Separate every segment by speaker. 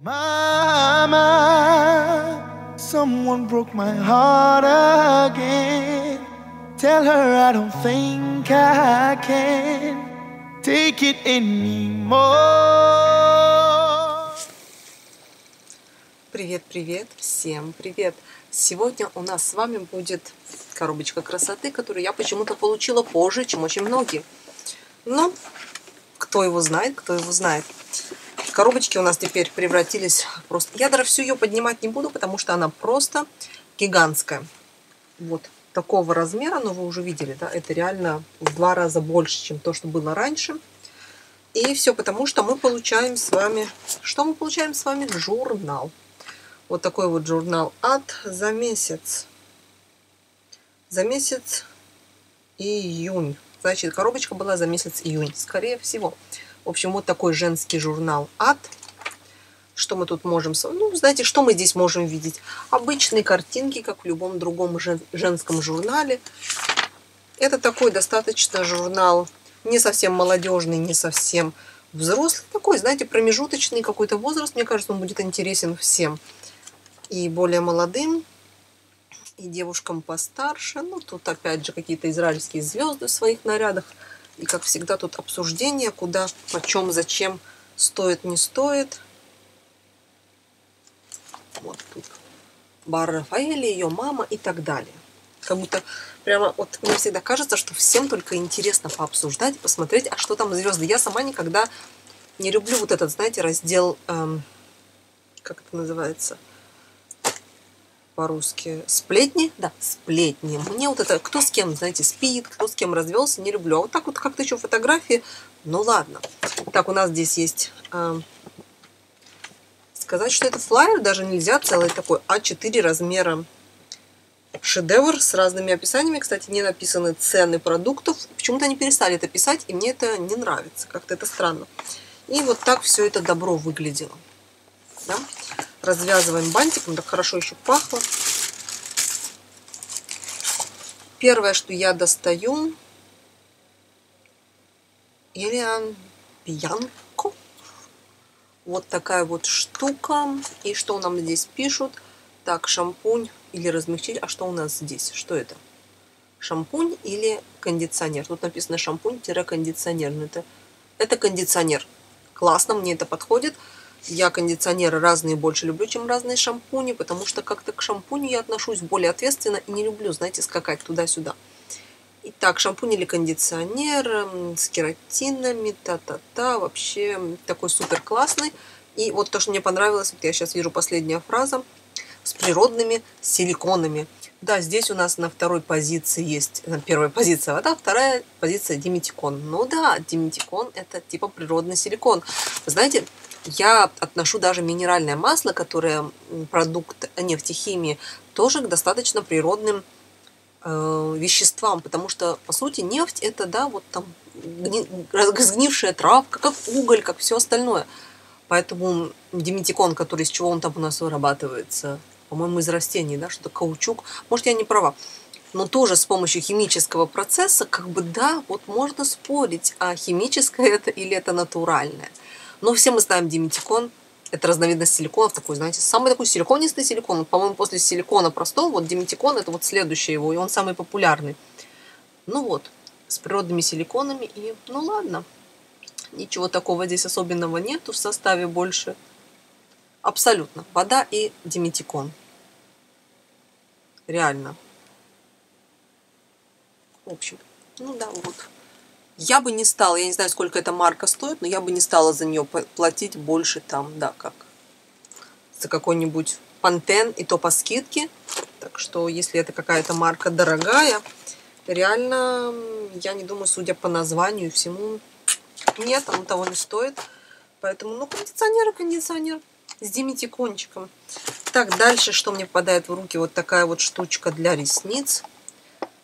Speaker 1: Mama, someone broke my heart again. Tell her I don't think I can take it anymore.
Speaker 2: Привет, привет, всем привет! Сегодня у нас с вами будет коробочка красоты, которую я почему-то получила позже, чем очень многие. Но кто его знает, кто его знает. Коробочки у нас теперь превратились просто... Я даже всю ее поднимать не буду, потому что она просто гигантская. Вот такого размера, но вы уже видели, да, это реально в два раза больше, чем то, что было раньше. И все потому, что мы получаем с вами... Что мы получаем с вами? Журнал. Вот такой вот журнал от за месяц. За месяц июнь. Значит, коробочка была за месяц июнь, скорее всего. В общем, вот такой женский журнал ад. Что мы тут можем... Ну, знаете, что мы здесь можем видеть? Обычные картинки, как в любом другом жен... женском журнале. Это такой достаточно журнал не совсем молодежный, не совсем взрослый. Такой, знаете, промежуточный какой-то возраст. Мне кажется, он будет интересен всем. И более молодым, и девушкам постарше. Ну, тут опять же какие-то израильские звезды в своих нарядах. И, как всегда, тут обсуждение, куда, почем, зачем, стоит, не стоит. Вот тут Бар Рафаэли, ее мама и так далее. Как будто прямо вот мне всегда кажется, что всем только интересно пообсуждать, посмотреть, а что там звезды. Я сама никогда не люблю вот этот, знаете, раздел, эм, как это называется, по-русски сплетни, да, сплетни. Мне вот это, кто с кем, знаете, спит, кто с кем развелся, не люблю. А вот так вот как-то еще фотографии, ну ладно. Так, у нас здесь есть, э, сказать, что это флайер даже нельзя, целый такой А4 размера шедевр с разными описаниями. Кстати, не написаны цены продуктов. Почему-то они перестали это писать, и мне это не нравится. Как-то это странно. И вот так все это добро выглядело. Да? Развязываем бантиком, так хорошо еще пахло. Первое, что я достаю, Элиан Бьянко. Вот такая вот штука. И что нам здесь пишут? Так, шампунь или размягчитель. А что у нас здесь? Что это? Шампунь или кондиционер? Тут написано шампунь-кондиционер. Это, это кондиционер. Классно, мне это подходит. Я кондиционеры разные больше люблю, чем разные шампуни, потому что как-то к шампуню я отношусь более ответственно и не люблю, знаете, скакать туда-сюда. Итак, шампунь или кондиционер с кератинами, та-та-та, вообще такой супер классный. И вот то, что мне понравилось, вот я сейчас вижу последняя фраза, с природными силиконами. Да, здесь у нас на второй позиции есть, на первой позиция вода, вторая позиция диметикон. Ну да, диметикон это типа природный силикон. Знаете, я отношу даже минеральное масло, которое продукт нефтехимии, тоже к достаточно природным э, веществам, потому что, по сути, нефть это, да, вот там сгнившая травка, как уголь, как все остальное. Поэтому диметикон, который из чего он там у нас вырабатывается, по-моему, из растений, да, что-то каучук. Может, я не права. Но тоже с помощью химического процесса, как бы, да, вот можно спорить, а химическое это или это натуральное. Но все мы знаем диметикон. Это разновидность силиконов, такой, знаете, самый такой силиконистый силикон. По-моему, после силикона простого, вот диметикон это вот следующий его, и он самый популярный. Ну вот, с природными силиконами, и ну ладно. Ничего такого здесь особенного нету в составе больше. Абсолютно. Вода и диметикон. Реально. В общем, ну да, вот. Я бы не стала, я не знаю, сколько эта марка стоит, но я бы не стала за нее платить больше там, да, как за какой-нибудь пантен, и то по скидке. Так что, если это какая-то марка дорогая, реально, я не думаю, судя по названию и всему, нет, оно того не стоит. Поэтому, ну, кондиционер кондиционер с диметикончиком. Так, дальше, что мне попадает в руки, вот такая вот штучка для ресниц.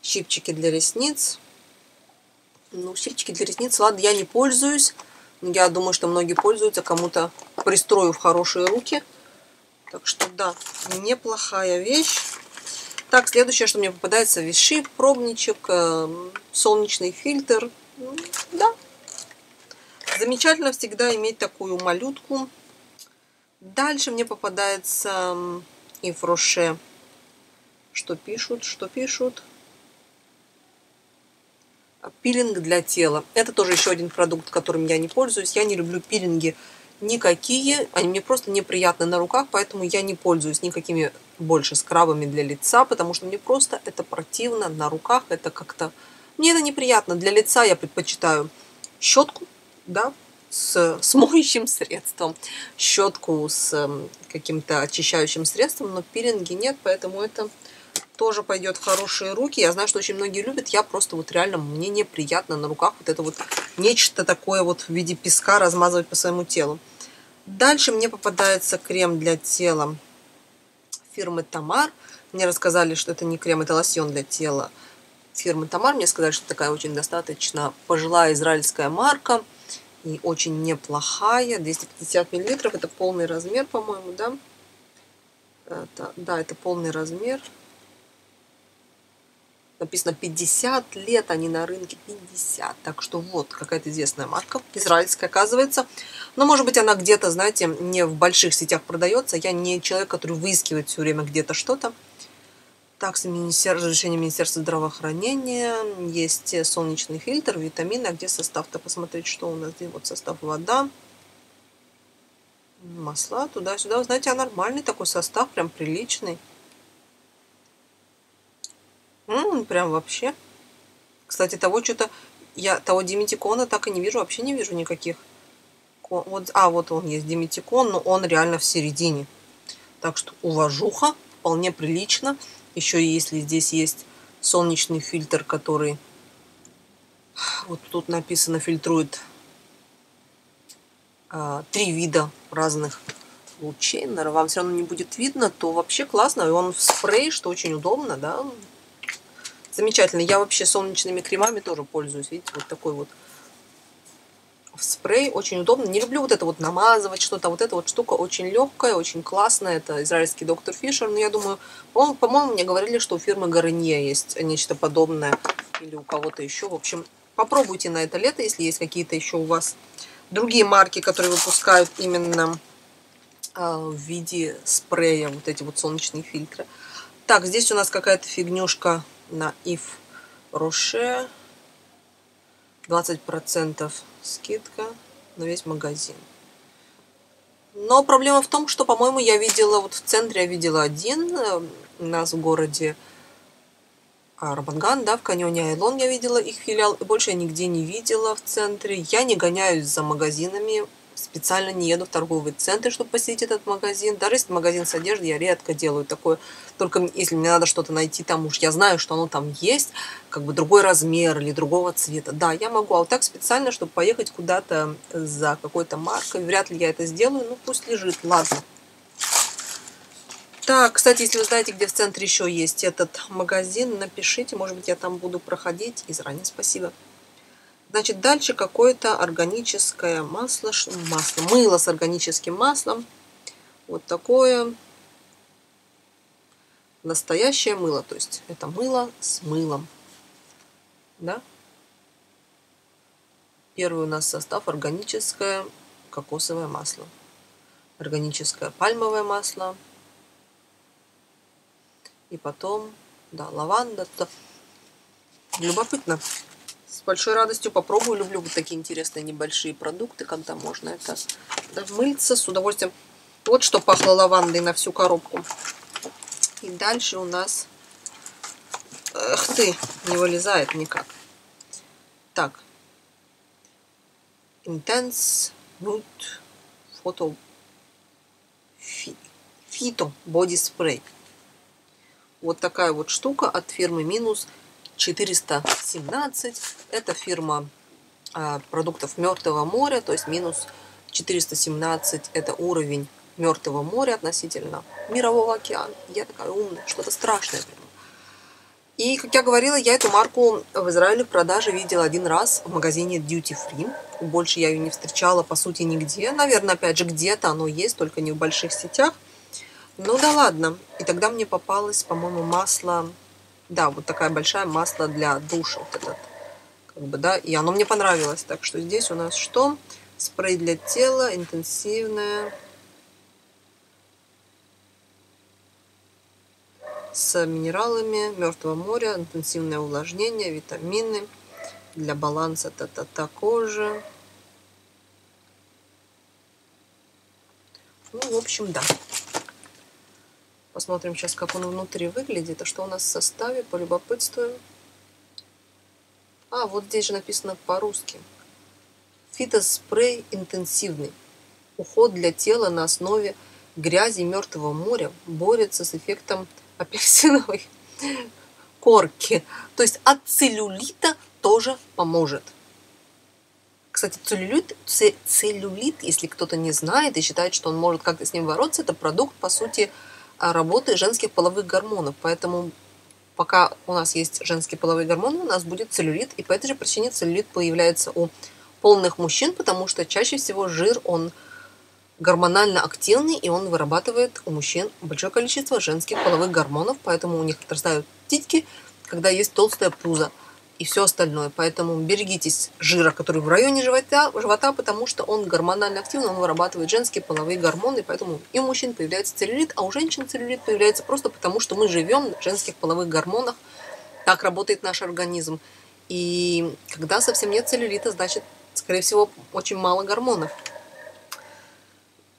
Speaker 2: Щипчики для ресниц. Ну, щипчики для ресниц, ладно, я не пользуюсь. Я думаю, что многие пользуются, кому-то пристрою в хорошие руки. Так что, да, неплохая вещь. Так, следующее, что мне попадается, виши, пробничек, э, солнечный фильтр. Да, замечательно всегда иметь такую малютку. Дальше мне попадается Ифроше. Что пишут? Что пишут? Пилинг для тела. Это тоже еще один продукт, которым я не пользуюсь. Я не люблю пилинги никакие. Они мне просто неприятны на руках, поэтому я не пользуюсь никакими больше скрабами для лица, потому что мне просто это противно на руках. Это как-то... Мне это неприятно. Для лица я предпочитаю щетку, да, с, с моющим средством, щетку с каким-то очищающим средством, но пилинги нет, поэтому это тоже пойдет в хорошие руки. Я знаю, что очень многие любят. Я просто вот реально, мне неприятно на руках вот это вот нечто такое вот в виде песка размазывать по своему телу. Дальше мне попадается крем для тела фирмы Тамар. Мне рассказали, что это не крем, это лосьон для тела фирмы Тамар. Мне сказали, что такая очень достаточно пожилая израильская марка и очень неплохая. 250 миллилитров, это полный размер, по-моему, да? Это, да, это полный размер написано 50 лет они на рынке, 50. Так что вот какая-то известная марка, израильская оказывается. Но может быть она где-то, знаете, не в больших сетях продается. Я не человек, который выискивает все время где-то что-то. Так, с министер... разрешение Министерства здравоохранения. Есть солнечный фильтр, витамины. А где состав-то? Посмотреть, что у нас здесь. Вот состав вода. Масла туда-сюда. Знаете, а нормальный такой состав, прям приличный. М-м, прям вообще. Кстати, того что-то... Я того Диметикона так и не вижу. Вообще не вижу никаких. Вот, а, вот он есть Диметикон, но он реально в середине. Так что уважуха. Вполне прилично. Еще если здесь есть солнечный фильтр, который... Вот тут написано фильтрует а, три вида разных лучей. Наверное, вам все равно не будет видно, то вообще классно. И он в спрей, что очень удобно, да. Замечательно. Я вообще солнечными кремами тоже пользуюсь. Видите, вот такой вот в спрей. Очень удобно. Не люблю вот это вот намазывать что-то. Вот эта вот штука очень легкая, очень классная. Это израильский доктор Фишер. Но я думаю, по-моему, мне говорили, что у фирмы Гарнье есть нечто подобное. Или у кого-то еще. В общем, попробуйте на это лето, если есть какие-то еще у вас другие марки, которые выпускают именно э, в виде спрея вот эти вот солнечные фильтры. Так, здесь у нас какая-то фигнюшка на Ив Роше. 20% скидка на весь магазин. Но проблема в том, что, по-моему, я видела, вот в центре я видела один, э, у нас в городе Арбанган, да, в каньоне Айлон я видела их филиал, и больше я нигде не видела в центре. Я не гоняюсь за магазинами, специально не еду в торговый центр, чтобы посетить этот магазин. Даже если магазин с одеждой, я редко делаю такое. Только если мне надо что-то найти там уж, я знаю, что оно там есть, как бы другой размер или другого цвета. Да, я могу, а вот так специально, чтобы поехать куда-то за какой-то маркой, вряд ли я это сделаю, ну пусть лежит, ладно. Так, кстати, если вы знаете, где в центре еще есть этот магазин, напишите, может быть, я там буду проходить. И заранее спасибо. Значит, дальше какое-то органическое масло, масло, мыло с органическим маслом. Вот такое настоящее мыло. То есть это мыло с мылом. Да? Первый у нас состав органическое кокосовое масло. Органическое пальмовое масло. И потом, да, лаванда. Любопытно. С большой радостью попробую. Люблю вот такие интересные небольшие продукты, когда можно это мыться с удовольствием. Вот что пахло лавандой на всю коробку. И дальше у нас... Эх ты, не вылезает никак. Так. Intense Nude Photo Fito Body Spray. Вот такая вот штука от фирмы Минус 417. Это фирма а, продуктов Мертвого моря, то есть минус 417 это уровень Мертвого моря относительно Мирового океана. Я такая умная, что-то страшное прямо. И, как я говорила, я эту марку в Израиле в продаже видела один раз в магазине Duty Free. Больше я ее не встречала, по сути, нигде. Наверное, опять же, где-то оно есть, только не в больших сетях. Ну да ладно. И тогда мне попалось, по-моему, масло да, вот такая большая масло для душа, вот этот, как бы, да, и оно мне понравилось. Так что здесь у нас что? Спрей для тела, интенсивное, с минералами Мертвого моря, интенсивное увлажнение, витамины для баланса та-та-та кожи. Ну, в общем, да. Посмотрим сейчас, как он внутри выглядит. А что у нас в составе? Полюбопытствуем. А, вот здесь же написано по-русски. Фитоспрей интенсивный. Уход для тела на основе грязи Мертвого моря борется с эффектом апельсиновой корки. То есть от целлюлита тоже поможет. Кстати, целлюлит, целлюлит, если кто-то не знает и считает, что он может как-то с ним бороться, это продукт, по сути, работы женских половых гормонов. Поэтому пока у нас есть женские половые гормоны, у нас будет целлюлит. И по этой же причине целлюлит появляется у полных мужчин, потому что чаще всего жир, он гормонально активный, и он вырабатывает у мужчин большое количество женских половых гормонов, поэтому у них отрастают титьки, когда есть толстая пузо и все остальное. Поэтому берегитесь жира, который в районе живота, живота, потому что он гормонально активный, он вырабатывает женские половые гормоны, поэтому и у мужчин появляется целлюлит, а у женщин целлюлит появляется просто потому, что мы живем на женских половых гормонах. Так работает наш организм. И когда совсем нет целлюлита, значит, скорее всего, очень мало гормонов.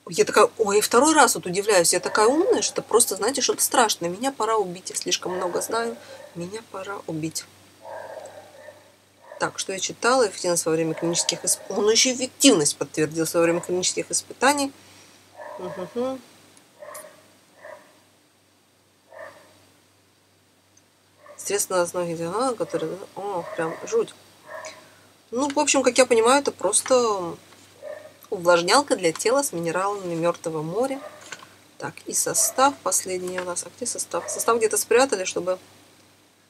Speaker 2: Я такая, ой, второй раз вот удивляюсь, я такая умная, что просто, знаете, что-то страшное. Меня пора убить, я слишком много знаю. Меня пора убить. Так, что я читала? Эффективность во время клинических испытаний. Он еще эффективность подтвердился во время клинических испытаний. Угу. Средства на основе диагноза, которые... О, прям жуть. Ну, в общем, как я понимаю, это просто увлажнялка для тела с минералами Мертвого моря. Так, и состав последний у нас. А где состав? Состав где-то спрятали, чтобы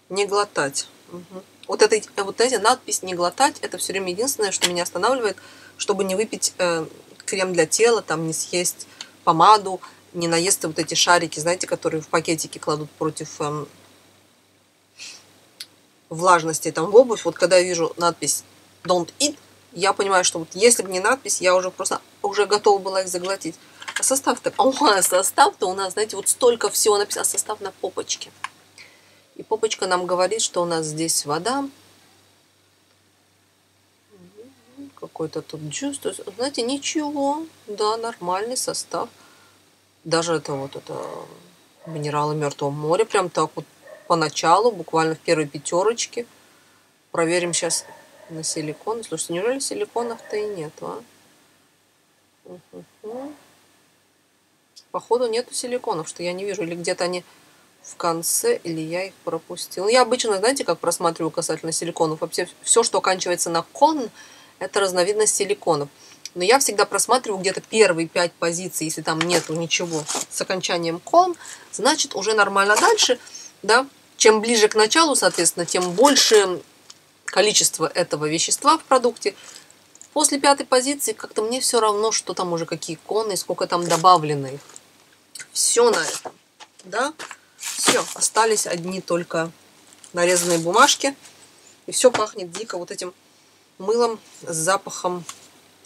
Speaker 2: не глотать. Угу. Вот, этой, вот эти надпись «не глотать» это все время единственное, что меня останавливает, чтобы не выпить э, крем для тела, там не съесть помаду, не наесться вот эти шарики, знаете, которые в пакетике кладут против эм, влажности там в обувь. Вот когда я вижу надпись «Don't eat», я понимаю, что вот если бы не надпись, я уже просто уже готова была их заглотить. А состав-то, а состав-то у нас, знаете, вот столько всего написано, а состав на попочке. И попочка нам говорит, что у нас здесь вода. Какой-то тут джус. То есть, знаете, ничего. Да, нормальный состав. Даже это вот это минералы Мертвого моря. Прям так вот поначалу, буквально в первой пятерочке. Проверим сейчас на силикон. Слушайте, неужели силиконов-то и нет, а? Походу нету силиконов, что я не вижу. Или где-то они в конце, или я их пропустил. Я обычно, знаете, как просматриваю касательно силиконов. Вообще все, что оканчивается на кон, это разновидность силиконов. Но я всегда просматриваю где-то первые пять позиций, если там нету ничего с окончанием кон, значит уже нормально дальше, да. Чем ближе к началу, соответственно, тем больше количество этого вещества в продукте. После пятой позиции как-то мне все равно, что там уже какие коны, сколько там добавлено их. Все на этом, да. Все, остались одни только нарезанные бумажки. И все пахнет дико вот этим мылом с запахом.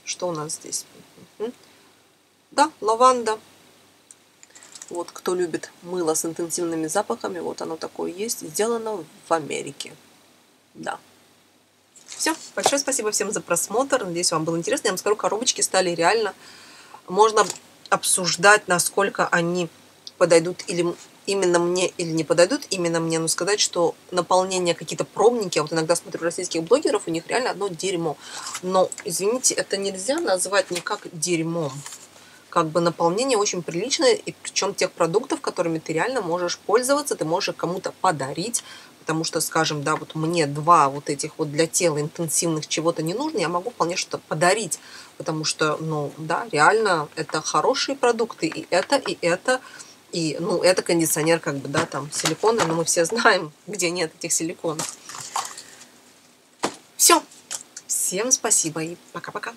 Speaker 2: Что у нас здесь? Да, лаванда. Вот кто любит мыло с интенсивными запахами, вот оно такое есть. Сделано в Америке. Да. Все. Большое спасибо всем за просмотр. Надеюсь, вам было интересно. Я вам скажу, коробочки стали реально... Можно обсуждать, насколько они подойдут или именно мне или не подойдут именно мне, но сказать, что наполнение какие-то пробники, я вот иногда смотрю российских блогеров, у них реально одно дерьмо. Но, извините, это нельзя назвать никак дерьмом. Как бы наполнение очень приличное, и причем тех продуктов, которыми ты реально можешь пользоваться, ты можешь кому-то подарить, потому что, скажем, да, вот мне два вот этих вот для тела интенсивных чего-то не нужно, я могу вполне что-то подарить, потому что, ну, да, реально это хорошие продукты, и это, и это, и, ну, это кондиционер, как бы, да, там, силиконы, но мы все знаем, где нет этих силиконов. Все. Всем спасибо и пока-пока.